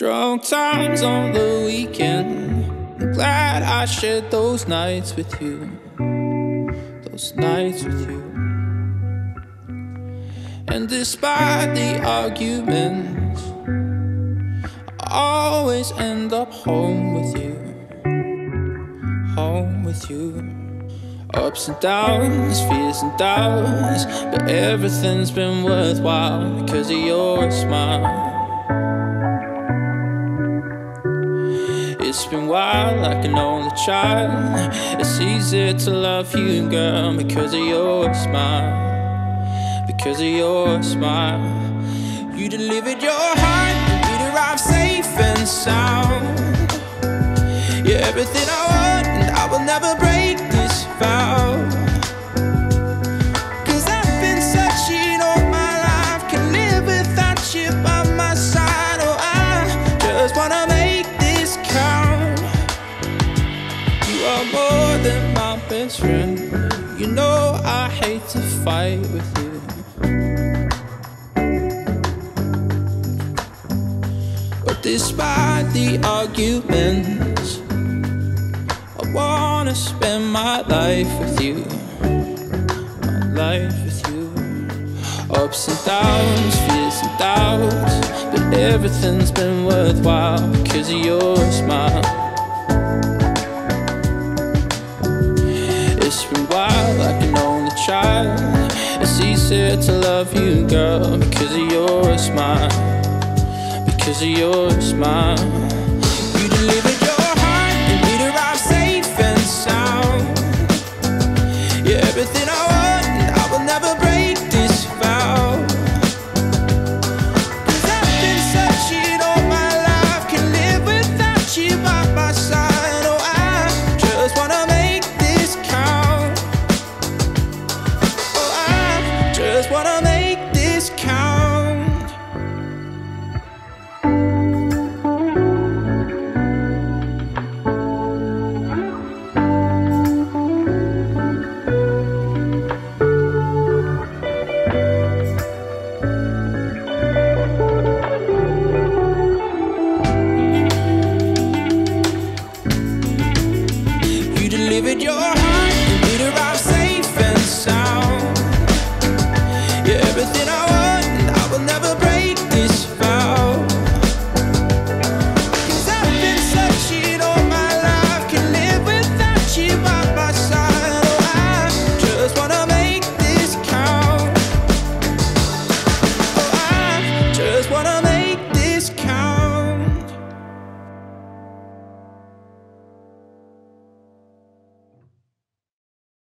Drunk times on the weekend. I'm glad I shared those nights with you. Those nights with you. And despite the arguments, I always end up home with you. Home with you. Ups and downs, fears and doubts, but everything's been worthwhile because of your smile. It's been wild like an only child. It's easy to love you, girl, because of your smile. Because of your smile. You delivered your heart, you arrived safe and sound. You're everything I want, and I will never are more than my best friend. You know I hate to fight with you. But despite the arguments, I wanna spend my life with you. My life with you. Ups and downs, fears and doubts. But everything's been worthwhile because of your smile. been wild like an only child It's easier to love you, girl Because of your smile. Because of your smile. You delivered your heart And it arrived safe and sound. Yeah, everything wanna make this count. You delivered your